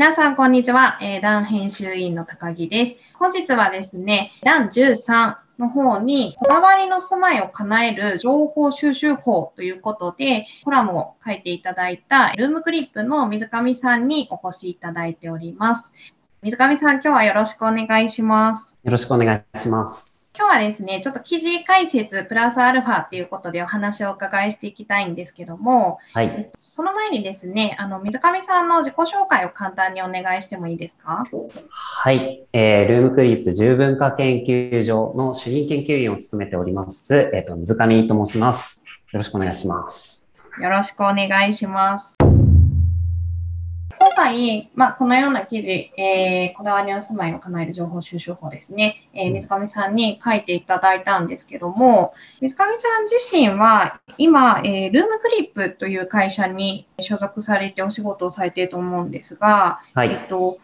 皆さん、こんにちは。えー、ダン編集員の高木です。本日はですね、ダン13の方に、こだわりの住まいを叶える情報収集法ということで、コラムを書いていただいた、ルームクリップの水上さんにお越しいただいております。水上さん、今日はよろしくお願いします。よろしくお願いします。今日はですね、ちょっと記事解説プラスアルファっていうことでお話をお伺いしていきたいんですけども、はい、その前にですね、あの水上さんの自己紹介を簡単にお願いしてもいいですか？はい、えー、ルームクリップ十分化研究所の主任研究員を務めております、えっ、ー、と水上と申します。よろしくお願いします。よろしくお願いします。回、まあ、このような記事、えー、こだわりの住まいを叶える情報収集法ですね、えー、水上さんに書いていただいたんですけども、水上さん自身は今、えー、ルームクリップという会社に所属されてお仕事をされていると思うんですが、はい、えっと、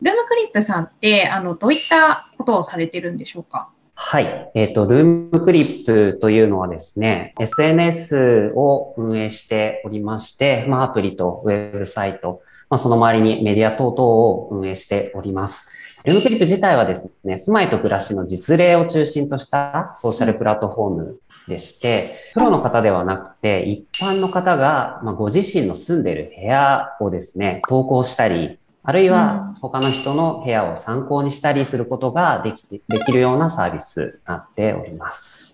ルームクリップさんってあのどういったことをされてるんでしょうか？はい。えっ、ー、と、ルームクリップというのはですね、SNS を運営しておりまして、まあ、アプリとウェブサイト、まあ、その周りにメディア等々を運営しております。ルームクリップ自体はですね、住まいと暮らしの実例を中心としたソーシャルプラットフォームでして、プロの方ではなくて、一般の方が、まあ、ご自身の住んでいる部屋をですね、投稿したり、あるいは他の人の部屋を参考にしたりすることができて、できるようなサービスになっております。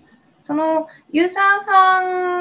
そのユーザーさ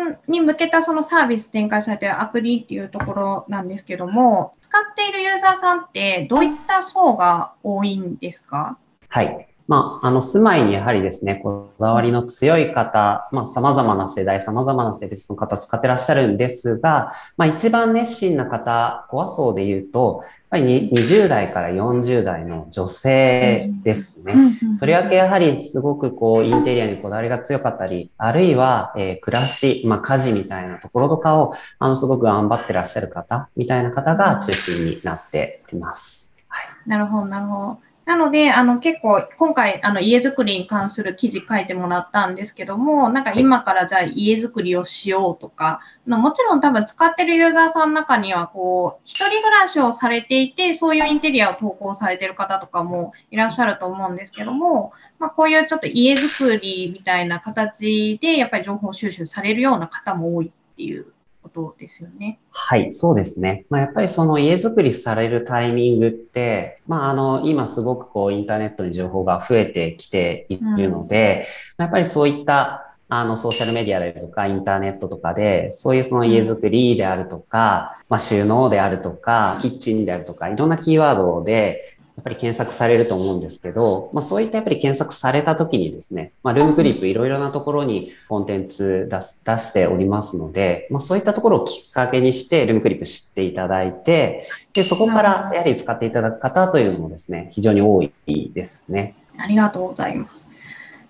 んに向けたそのサービス展開されているアプリっていうところなんですけども、使っているユーザーさんってどういった層が多いんですか？はい。まあ、あの、住まいにやはりですね、こだわりの強い方、まあ、様々な世代、様々な性別の方使ってらっしゃるんですが、まあ、一番熱心な方、コア層で言うと、やっぱり20代から40代の女性ですね。とりわけやはりすごくこう、インテリアにこだわりが強かったり、あるいは、えー、暮らし、まあ、家事みたいなところとかを、あの、すごく頑張ってらっしゃる方、みたいな方が中心になっております。はい。なるほど、なるほど。なので、あの結構今回あの家づくりに関する記事書いてもらったんですけども、なんか今からじゃあ家づくりをしようとか、もちろん多分使ってるユーザーさんの中には、こう、一人暮らしをされていて、そういうインテリアを投稿されてる方とかもいらっしゃると思うんですけども、まあ、こういうちょっと家づくりみたいな形で、やっぱり情報収集されるような方も多いっていうことですよね。はい、そうですね。まあ、やっぱりその家づくりされるタイミングって、まあ、あの、今すごくこう、インターネットに情報が増えてきているので、うん、やっぱりそういった、あの、ソーシャルメディアでとか、インターネットとかで、そういうその家づくりであるとか、まあ、収納であるとか、キッチンであるとか、いろんなキーワードで、やっぱり検索されると思うんですけど、まあそういったやっぱり検索された時にですね、まあルームクリップいろいろなところにコンテンツ出す出しておりますので、まあそういったところをきっかけにしてルームクリップ知っていただいて、で、そこからやはり使っていただく方というのもですね、非常に多いですね。ありがとうございます。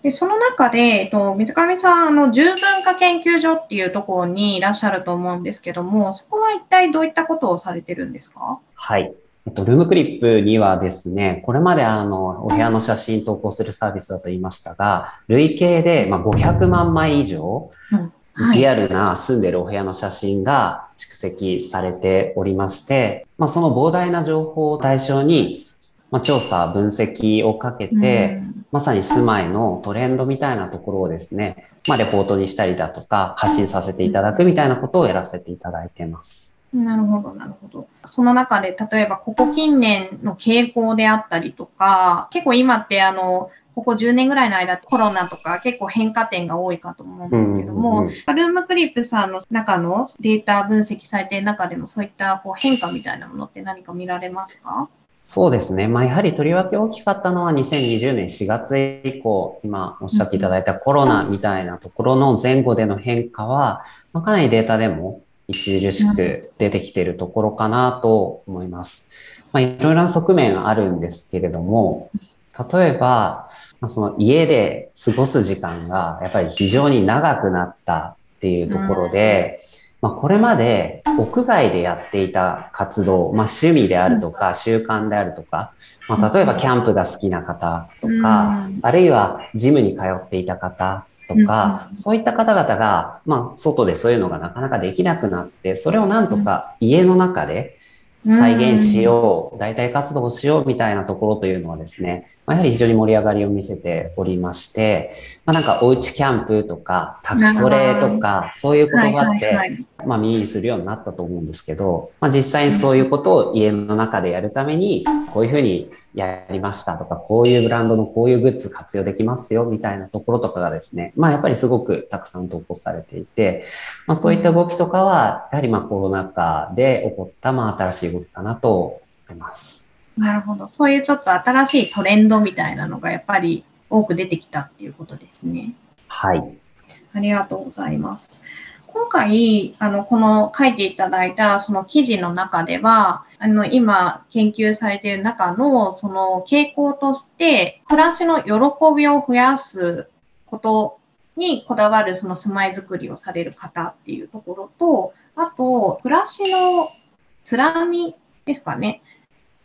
でその中で、えっと、水上さん、あの、十分化研究所っていうところにいらっしゃると思うんですけども、そこは一体どういったことをされてるんですか？はい。えっと、ルームクリップにはですね、これまであの、お部屋の写真投稿するサービスだと言いましたが、累計で、まあ、500万枚以上、リアルな住んでるお部屋の写真が蓄積されておりまして、まあ、その膨大な情報を対象に、まあ、調査、分析をかけて、まさに住まいのトレンドみたいなところをですね、まあ、レポートにしたりだとか、発信させていただくみたいなことをやらせていただいています。なるほど、なるほど。その中で、例えば、ここ近年の傾向であったりとか、結構今って、あの、ここ10年ぐらいの間、コロナとか結構変化点が多いかと思うんですけども、ルームクリップさんの中のデータ分析されている中でも、そういったこう変化みたいなものって何か見られますか？そうですね。まあ、やはりとりわけ大きかったのは2020年4月以降、今おっしゃっていただいたコロナみたいなところの前後での変化は、まあ、かなりデータでも著しく出てきているところかなと思います。まあ、いろいろな側面あるんですけれども、例えば、その家で過ごす時間がやっぱり非常に長くなったっていうところで、まあ、これまで屋外でやっていた活動、まあ、趣味であるとか習慣であるとか、まあ、例えばキャンプが好きな方とか、あるいはジムに通っていた方とか、そういった方々が、まあ、外でそういうのがなかなかできなくなって、それをなんとか家の中で、再現しよう、代替活動をしようみたいなところというのはですね、まあ、やはり非常に盛り上がりを見せておりまして、まあ、なんかおうちキャンプとか、タクトレとか、そういう言葉って、まあ耳にするようになったと思うんですけど、まあ実際にそういうことを家の中でやるために、こういうふうにやりましたとか、こういうブランドのこういうグッズ活用できますよみたいなところとかがですね、まあやっぱりすごくたくさん投稿されていて、まあそういった動きとかは、やはりまあコロナ禍で起こったまあ新しい動きかなと思います。なるほど。そういうちょっと新しいトレンドみたいなのがやっぱり多く出てきたっていうことですね。はい。ありがとうございます。今回、あの、この書いていただいたその記事の中では、あの、今研究されている中のその傾向として、暮らしの喜びを増やすことにこだわるその住まいづくりをされる方っていうところと、あと、暮らしのつらみですかね。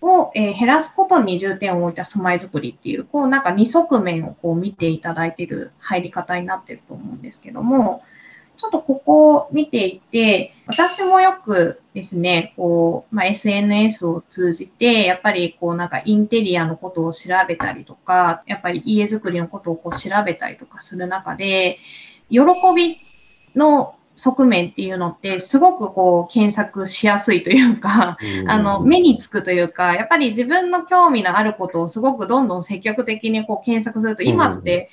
を、え、減らすことに重点を置いた住まいづくりっていう、こうなんか二側面をこう見ていただいている入り方になってると思うんですけども、ちょっとここを見ていて、私もよくですね、こう、まあ、SNS を通じて、やっぱりこうなんかインテリアのことを調べたりとか、やっぱり家づくりのことをこう調べたりとかする中で、喜びの側面っていうのってすごくこう検索しやすいというか、あの目につくというか、やっぱり自分の興味のあることをすごくどんどん積極的にこう検索すると、今って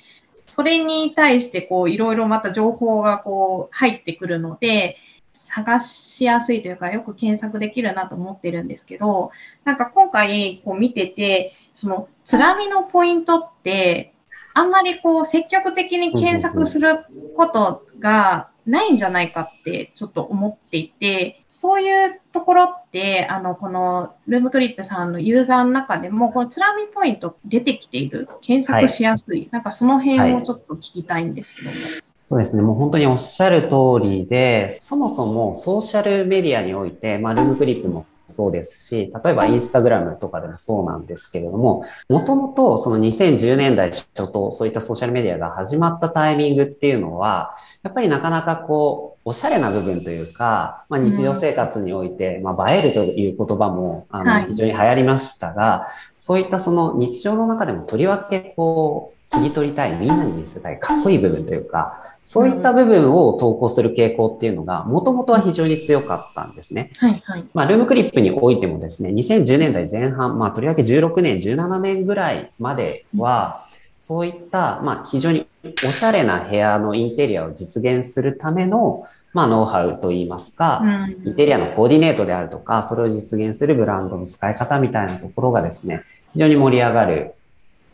それに対してこういろいろまた情報がこう入ってくるので、探しやすいというか、よく検索できるなと思ってるんですけど、なんか今回こう見てて、そのつらみのポイントって、あんまりこう積極的に検索することがないんじゃないかってちょっと思っていて、そういうところって、あの、このルームトリップさんのユーザーの中でも、このつらみポイント出てきている、検索しやすい、はい、なんかその辺をちょっと聞きたいんですけども。はいそうですね。もう本当におっしゃる通りで、そもそもソーシャルメディアにおいて、まあ、ルームクリップもそうですし、例えばインスタグラムとかでもそうなんですけれども、もともとその2010年代初頭、そういったソーシャルメディアが始まったタイミングっていうのは、やっぱりなかなかこう、おしゃれな部分というか、まあ、日常生活において、まあ、映えるという言葉も、あの、非常に流行りましたが、はい、そういったその日常の中でもとりわけこう、切り取りたい、みんなに見せたい、かっこいい部分というか、そういった部分を投稿する傾向っていうのが、もともとは非常に強かったんですね。はいはい。まあ、ルームクリップにおいてもですね、2010年代前半、まあ、とりわけ16年、17年ぐらいまでは、そういった、まあ、非常におしゃれな部屋のインテリアを実現するための、まあ、ノウハウといいますか、インテリアのコーディネートであるとか、それを実現するブランドの使い方みたいなところがですね、非常に盛り上がる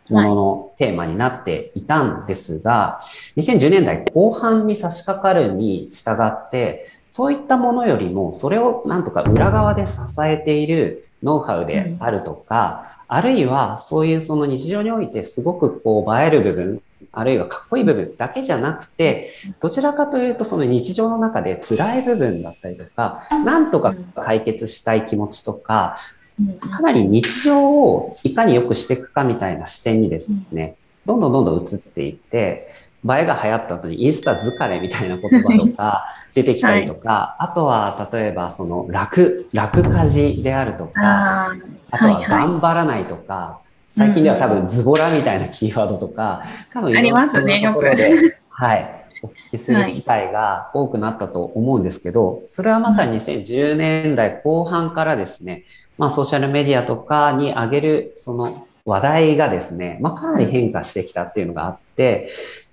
もののテーマになっていたんですが、2010年代後半に差し掛かるに従って、そういったものよりも、それをなんとか裏側で支えているノウハウであるとか、うん、あるいはそういうその日常においてすごくこう映える部分、あるいはかっこいい部分だけじゃなくて、どちらかというとその日常の中で辛い部分だったりとか、なんとか解決したい気持ちとか、かなり日常をいかに良くしていくかみたいな視点にですね、どんどんどんどん移っていって、映えが流行った後にインスタ疲れみたいな言葉とか出てきたりとか、はい、あとは例えばその楽、楽家事であるとか、あとは頑張らないとか、はいはい、最近では多分ズボラみたいなキーワードとか、多分いろんなところで、はい、お聞きする機会が多くなったと思うんですけど、それはまさに2010年代後半からですね、まあソーシャルメディアとかに上げるその話題がですね、まあかなり変化してきたっていうのがあって、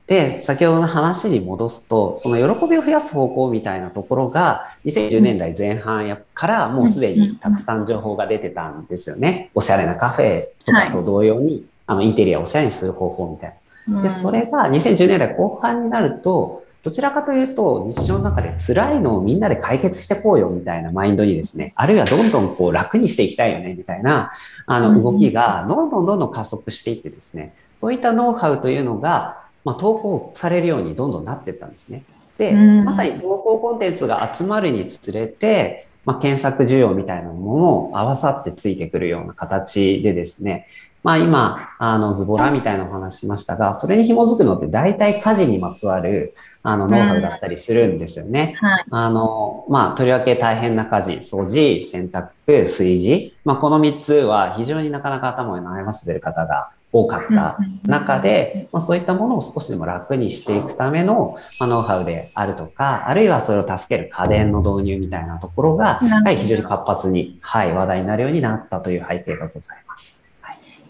で、先ほどの話に戻すと、その喜びを増やす方向みたいなところが、2010年代前半からもうすでにたくさん情報が出てたんですよね。おしゃれなカフェとかと同様に、あの、インテリアをおしゃれにする方法みたいな。で、それが2010年代後半になると、どちらかというと、日常の中で辛いのをみんなで解決してこうよみたいなマインドにですね、あるいはどんどんこう楽にしていきたいよねみたいな、あの動きがどんどんどんどん加速していってですね、そういったノウハウというのが、まあ、投稿されるようにどんどんなっていったんですね。で、まさに投稿コンテンツが集まるにつれて、まあ、検索需要みたいなものも合わさってついてくるような形でですね、まあ今、あの、ズボラみたいなお話しましたが、それに紐づくのって大体家事にまつわる、あの、ノウハウだったりするんですよね。はい。あの、まあ、とりわけ大変な家事、掃除、洗濯、炊事。まあ、この3つは非常になかなか頭を悩ませている方が多かった中で、まあ、そういったものを少しでも楽にしていくための、まあ、ノウハウであるとか、あるいはそれを助ける家電の導入みたいなところが、やはり非常に活発に、はい、話題になるようになったという背景がございます。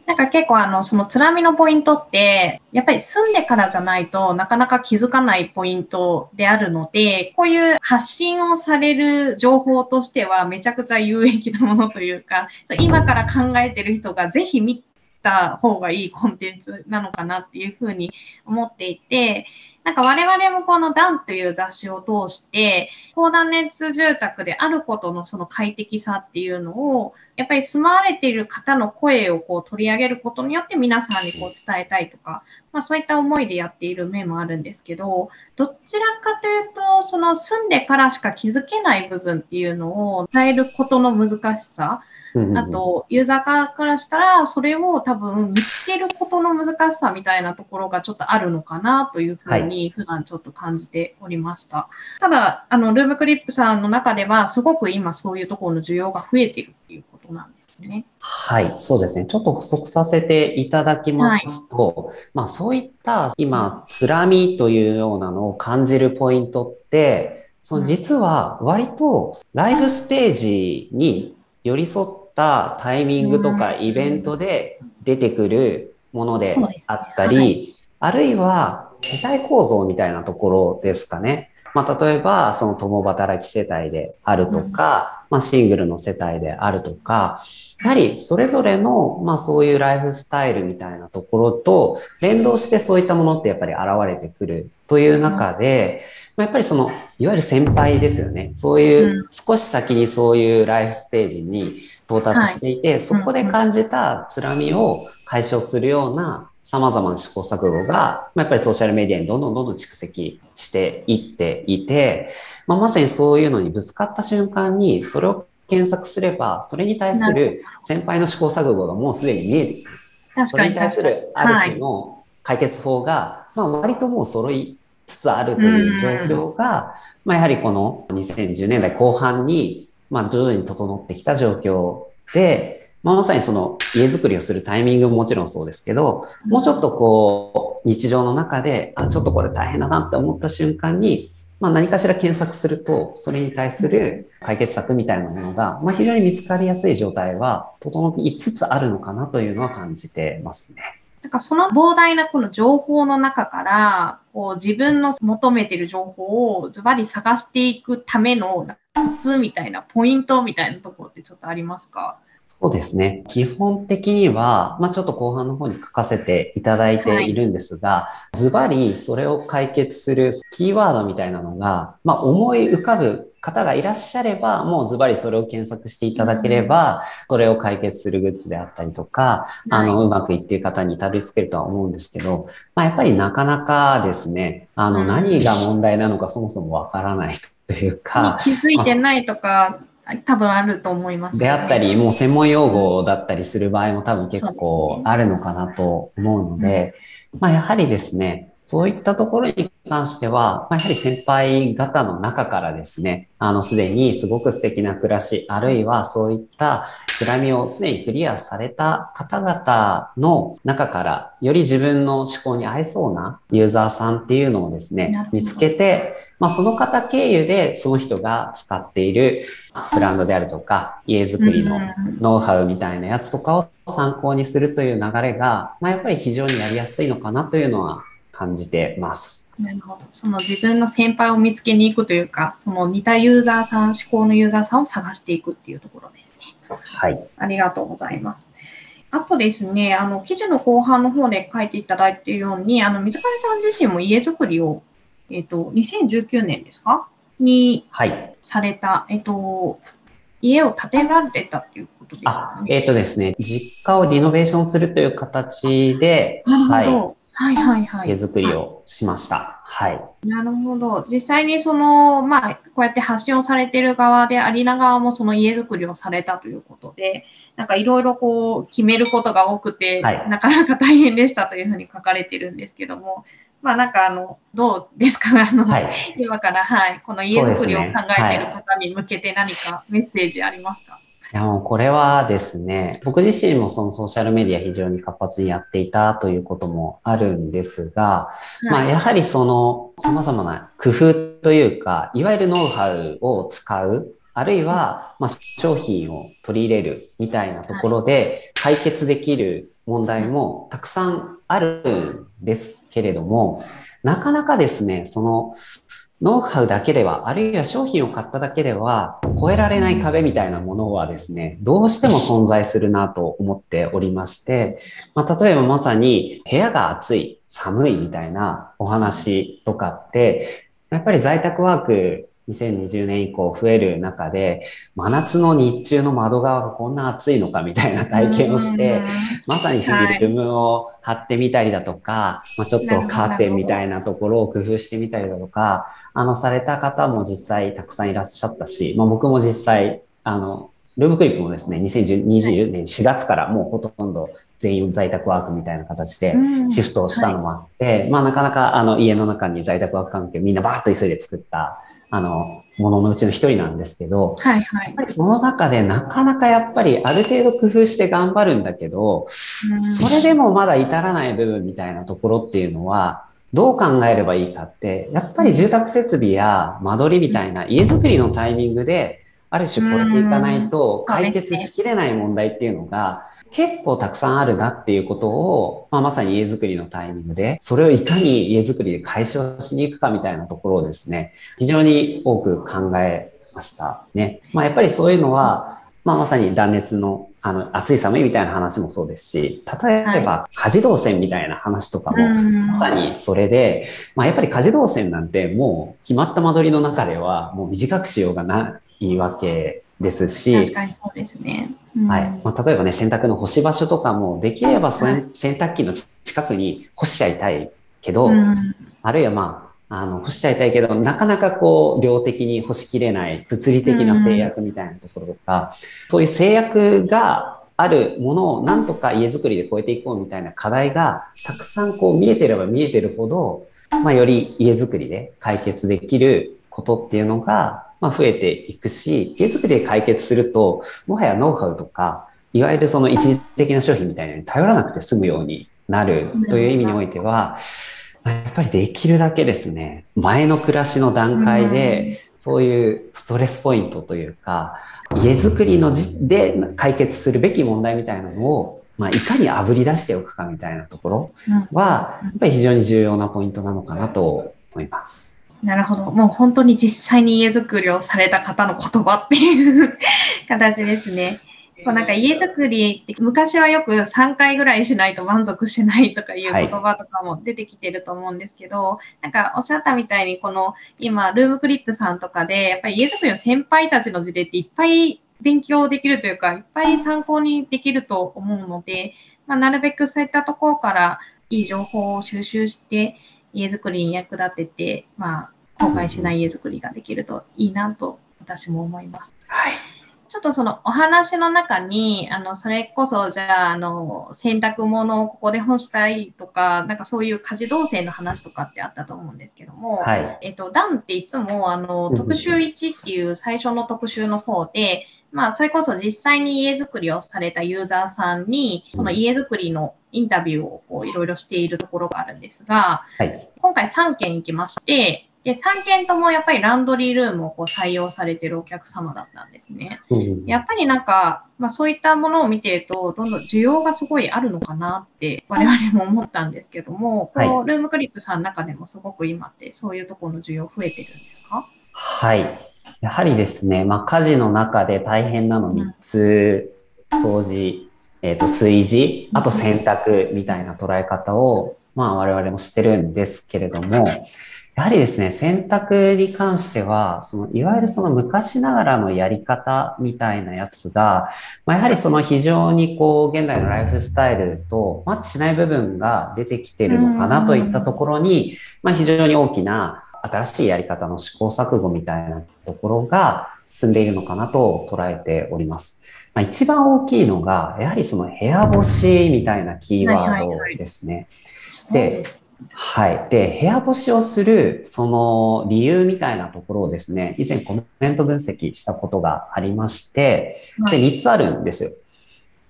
なんか結構あの、その津波のポイントって、やっぱり住んでからじゃないとなかなか気づかないポイントであるので、こういう発信をされる情報としてはめちゃくちゃ有益なものというか、今から考えてる人がぜひ見た方がいいコンテンツなのかなっていうふうに思っていて、なんか我々もこのダンという雑誌を通して、高断熱住宅であることのその快適さっていうのを、やっぱり住まわれている方の声をこう取り上げることによって皆さんにこう伝えたいとか、まあそういった思いでやっている面もあるんですけど、どちらかというと、その住んでからしか気づけない部分っていうのを伝えることの難しさ、あと、ユーザー側からしたら、それを多分見つけることの難しさみたいなところがちょっとあるのかなというふうに、普段ちょっと感じておりました。はい、ただ、あの、ルームクリップさんの中では、すごく今そういうところの需要が増えているっていうことなんですね。はい、そうですね。ちょっと補足させていただきますと、はい、まあそういった今、つらみというようなのを感じるポイントって、その実は割とライフステージに寄り添ったタイミングとかイベントで出てくるものであったり、はい、あるいは世帯構造みたいなところですかね。まあ、例えば、その共働き世帯であるとか、まあ、シングルの世帯であるとか、やはりそれぞれの、まあ、そういうライフスタイルみたいなところと連動してそういったものってやっぱり現れてくるという中で、まあ、やっぱりその、いわゆる先輩ですよね。そういう少し先にそういうライフステージに到達していて、はい、そこで感じたつらみを解消するような様々な試行錯誤が、まあ、やっぱりソーシャルメディアにどんどんどんどん蓄積していっていて、まあ、まさにそういうのにぶつかった瞬間に、それを検索すれば、それに対する先輩の試行錯誤がもうすでに見えてくる。それに対するある種の解決法が、まあ、割ともう揃いつつあるという状況が、まあ、やはりこの2010年代後半に、まあ、徐々に整ってきた状況で、まあ、まさにその家づくりをするタイミングももちろんそうですけど、もうちょっとこう、日常の中で、あ、ちょっとこれ大変だなって思った瞬間に、まあ、何かしら検索すると、それに対する解決策みたいなものが、まあ、非常に見つかりやすい状態は整いつつあるのかなというのは感じてますね。なんかその膨大なこの情報の中から、こう自分の求めてる情報をズバリ探していくためのコツみたいなポイントみたいなところってちょっとありますか？そうですね。基本的には、まあ、ちょっと後半の方に書かせていただいているんですが、ズバリそれを解決するキーワードみたいなのが、まあ、思い浮かぶ方がいらっしゃれば、もうズバリそれを検索していただければ、それを解決するグッズであったりとか、あの、うまくいっている方にたどり着けるとは思うんですけど、まあ、やっぱりなかなかですね、あの、何が問題なのかそもそもわからないというか、気づいてないとか、多分あると思います、ね、であったり、もう専門用語だったりする場合も多分結構あるのかなと思うので、まあやはりですね、そういったところに関しては、まあ、やはり先輩方の中からですね、あの、すでにすごく素敵な暮らし、あるいはそういった辛みをすでにクリアされた方々の中から、より自分の思考に合いそうなユーザーさんっていうのをですね、見つけて、まあ、その方経由でその人が使っているブランドであるとか、家づくりのノウハウみたいなやつとかを参考にするという流れが、まあ、やっぱり非常にやりやすいのかなというのは感じてます。なるほど。その自分の先輩を見つけに行くというか、その似たユーザーさん、思考のユーザーさんを探していくっていうところですね。はい。ありがとうございます。あとですね、あの、記事の後半の方で書いていただいているように、あの、水上さん自身も家づくりを、えっ、ー、と、2019年ですか？に、はい。された、えっ、ー、と、家を建てられたっていうことですか、ね、あ、えっ、ー、とですね、実家をリノベーションするという形で、はい。はいはいはい。家作りをしました。はい。なるほど。実際にその、まあ、こうやって発信をされてる側で、アリーナ側もその家づくりをされたということで、なんかいろいろこう、決めることが多くて、はいなかなか大変でしたというふうに書かれてるんですけども、まあなんかあの、どうですか？あの、はい。今から、はい、この家づくりを考えている方に向けて何かメッセージありますか、いやもうこれはですね、僕自身もそのソーシャルメディア非常に活発にやっていたということもあるんですが、まあはいやはりその様々な工夫というか、いわゆるノウハウを使う、あるいはまあ商品を取り入れるみたいなところで解決できる問題もたくさんあるんですけれども、なかなかですね、そのノウハウだけでは、あるいは商品を買っただけでは、超えられない壁みたいなものはですね、どうしても存在するなと思っておりまして、まあ、例えばまさに部屋が暑い、寒いみたいなお話とかって、やっぱり在宅ワーク2020年以降増える中で、真夏の日中の窓側がこんな暑いのかみたいな体験をして、まさにフィルムを貼ってみたりだとか、まあ、ちょっとカーテンみたいなところを工夫してみたりだとか、あの、された方も実際たくさんいらっしゃったし、まあ、僕も実際、あの、ルームクリップもですね、2020年4月からもうほとんど全員在宅ワークみたいな形でシフトをしたのもあって、まあなかなかあの家の中に在宅ワーク環境みんなバーッと急いで作ったあのもののうちの一人なんですけど、はいはい。やっぱりその中でなかなかやっぱりある程度工夫して頑張るんだけど、それでもまだ至らない部分みたいなところっていうのは、どう考えればいいかって、やっぱり住宅設備や間取りみたいな家づくりのタイミングで、ある種超えていかないと解決しきれない問題っていうのが結構たくさんあるなっていうことを、まあ、まさに家づくりのタイミングで、それをいかに家づくりで解消しに行くかみたいなところをですね、非常に多く考えましたね。まあ、やっぱりそういうのは、まあ、まさに断熱のあの暑い寒いみたいな話もそうですし、例えば家事動線みたいな話とかも、まさにそれで、まあ、やっぱり家事動線なんてもう決まった間取りの中ではもう短くしようがないわけですし、確かにそうですね。うんはい。まあ、例えばね、洗濯の干し場所とかも、できればそれ洗濯機の近くに干しちゃいたいけど、うんあるいはまあ、あの、干しちゃいたいけど、なかなかこう、量的に干しきれない、物理的な制約みたいなところとか、そういう制約があるものをなんとか家づくりで超えていこうみたいな課題が、たくさんこう見えてれば見えてるほど、まあ、より家づくりで解決できることっていうのが、まあ、増えていくし、家づくりで解決すると、もはやノウハウとか、いわゆるその一時的な商品みたいなのに頼らなくて済むようになるという意味においては、やっぱりできるだけですね、前の暮らしの段階で、そういうストレスポイントというか、家づくりのじで解決するべき問題みたいなのを、まあ、いかに炙り出しておくかみたいなところは、やっぱり非常に重要なポイントなのかなと思います。なるほど。もう本当に実際に家づくりをされた方の言葉っていう形ですね。こうなんか家づくりって昔はよく3回ぐらいしないと満足しないとかいう言葉とかも出てきてると思うんですけど、はい、なんかおっしゃったみたいにこの今ルームクリップさんとかでやっぱり家づくりの先輩たちの事例っていっぱい勉強できるというかいっぱい参考にできると思うので、まあ、なるべくそういったところからいい情報を収集して家づくりに役立てて、まあ、後悔しない家づくりができるといいなと私も思います。はい。ちょっとそのお話の中に、あの、それこそ、じゃあ、あの、洗濯物をここで干したいとか、なんかそういう家事動線の話とかってあったと思うんですけども、はい、えっと、ダンっていつも、あの、特集1っていう最初の特集の方で、まあ、それこそ実際に家づくりをされたユーザーさんに、その家づくりのインタビューをこういろいろしているところがあるんですが、はい、今回3件行きまして、で、3件ともやっぱりランドリールームをこう採用されてるお客様だったんですね。うん、やっぱりなんか、まあそういったものを見てると、どんどん需要がすごいあるのかなって我々も思ったんですけども、はい、こうルームクリップさんの中でもすごく今ってそういうところの需要増えてるんですか？はい。やはりですね、まあ家事の中で大変なの3つ、掃除、えっ、ー、と、炊事、あと洗濯みたいな捉え方を、まあ我々もしてるんですけれども、やはりですね、選択に関しては、その、いわゆるその昔ながらのやり方みたいなやつが、まあ、やはりその非常にこう、現代のライフスタイルとマッチしない部分が出てきてるのかなといったところに、まあ、非常に大きな新しいやり方の試行錯誤みたいなところが進んでいるのかなと捉えております。まあ、一番大きいのが、やはりその部屋干しみたいなキーワードですね。で、はい。で、部屋干しをする、その理由みたいなところをですね、以前コメント分析したことがありまして、で、3つあるんですよ。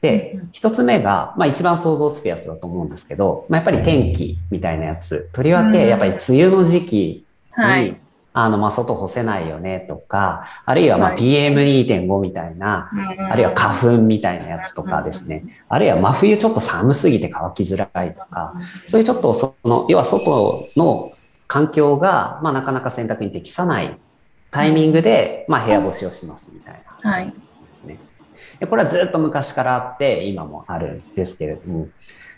で、1つ目が、まあ一番想像つくやつだと思うんですけど、まあやっぱり天気みたいなやつ。とりわけ、やっぱり梅雨の時期に、あの、まあ、外干せないよねとか、あるいは、まあ、PM2.5 みたいな、あるいは花粉みたいなやつとかですね、あるいは真冬ちょっと寒すぎて乾きづらいとか、そういうちょっとその、要は外の環境が、まあ、なかなか選択に適さないタイミングで、まあ、部屋干しをしますみたいな。はい。ですね。でこれはずっと昔からあって、今もあるんですけれども、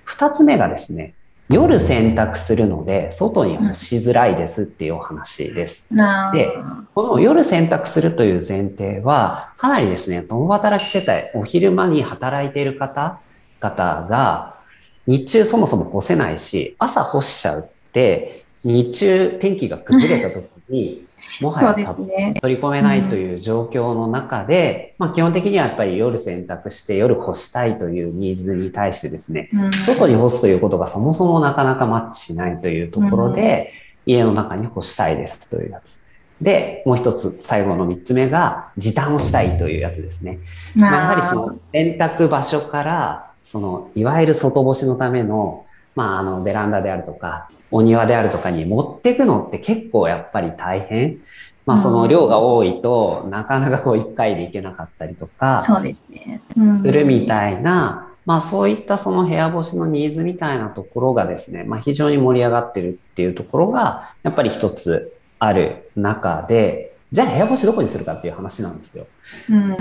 二つ目がですね、夜洗濯するので、外に干しづらいですっていうお話です。で、この夜洗濯するという前提は、かなりですね、共働き世帯、お昼間に働いている方々が、日中そもそも干せないし、朝干しちゃうって、日中天気が崩れた時に、もはや、ね、取り込めないという状況の中で、うん、まあ基本的にはやっぱり夜洗濯して夜干したいというニーズに対してですね、うん、外に干すということがそもそもなかなかマッチしないというところで、うん、家の中に干したいですというやつ。で、もう一つ最後の三つ目が時短をしたいというやつですね。まあ、やはりその洗濯場所から、そのいわゆる外干しのための、まああのベランダであるとか、お庭であるとかに持っていくのって結構やっぱり大変。まあその量が多いと、なかなかこう一回で行けなかったりとか、そうですね。するみたいな、まあそういったその部屋干しのニーズみたいなところがですね、まあ非常に盛り上がってるっていうところが、やっぱり一つある中で、じゃあ部屋干しどこにするかっていう話なんですよ。うん、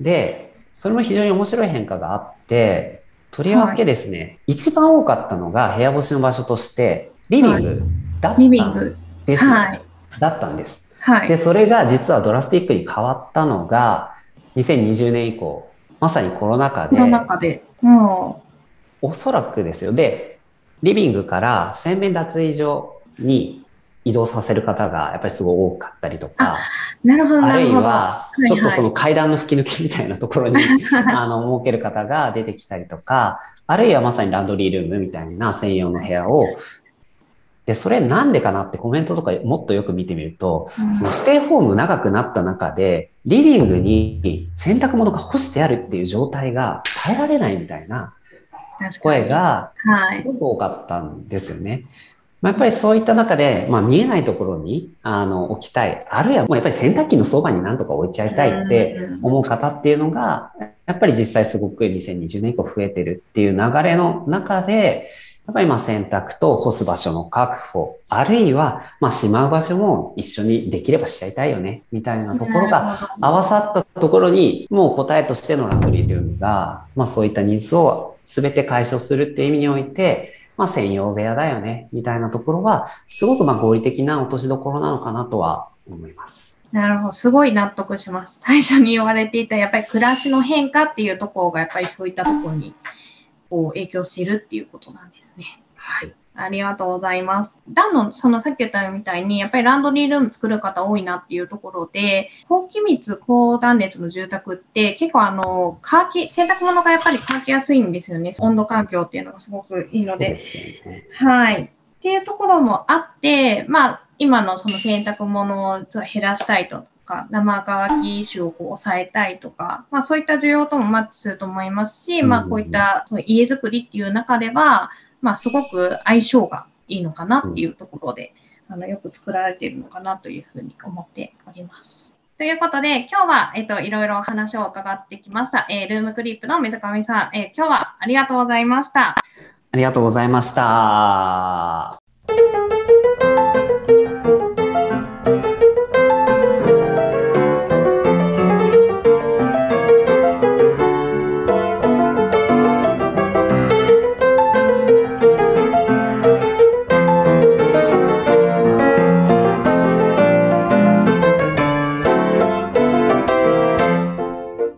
で、それも非常に面白い変化があって、とりわけですね、はい、一番多かったのが部屋干しの場所として、リビングだったんです、はい、だったんです。はい、で、それが実はドラスティックに変わったのが、2020年以降、まさにコロナ禍で、コロナ禍で、うん、おそらくですよ。で、リビングから洗面脱衣所に移動させる方がやっぱりすごい多かったりとか、なるほどあるいは、ちょっとその階段の吹き抜けみたいなところに、あの、設ける方が出てきたりとか、あるいはまさにランドリールームみたいな専用の部屋を、で、それなんでかなってコメントとかもっとよく見てみると、うん、そのステイホーム長くなった中で、リビングに洗濯物が干してあるっていう状態が耐えられないみたいな声がすごく多かったんですよね。はいまあ、やっぱりそういった中で、まあ、見えないところにあの置きたい。あるいはもうやっぱり洗濯機のそばに何とか置いちゃいたいって思う方っていうのが、やっぱり実際すごく2020年以降増えてるっていう流れの中で、やっぱりまあ洗濯と干す場所の確保、あるいはまあしまう場所も一緒にできればしちゃいたいよね、みたいなところが合わさったところに、もう答えとしてのランドリールームが、まあそういったニーズを全て解消するっていう意味において、まあ専用部屋だよね、みたいなところは、すごくまあ合理的な落としどころなのかなとは思います。なるほど。すごい納得します。最初に言われていた、やっぱり暮らしの変化っていうところが、やっぱりそういったところにこう影響しているっていうことなんですね。はい。ありがとうございます。ダンの、そのさっき言ったみたいに、やっぱりランドリールーム作る方多いなっていうところで、高気密、高断熱の住宅って結構あの、乾き、洗濯物がやっぱり乾きやすいんですよね。温度環境っていうのがすごくいいので。ではい。っていうところもあって、まあ、今のその洗濯物を減らしたいとか、生乾き臭をこう抑えたいとか、まあそういった需要ともマッチすると思いますし、まあこういったその家づくりっていう中では、まあ、すごく相性がいいのかなっていうところで、うん、あのよく作られているのかなというふうに思っております。ということで、今日は、えっと、いろいろお話を伺ってきました。えー、ルームクリップの水上さん、えー、今日はありがとうございました。ありがとうございました。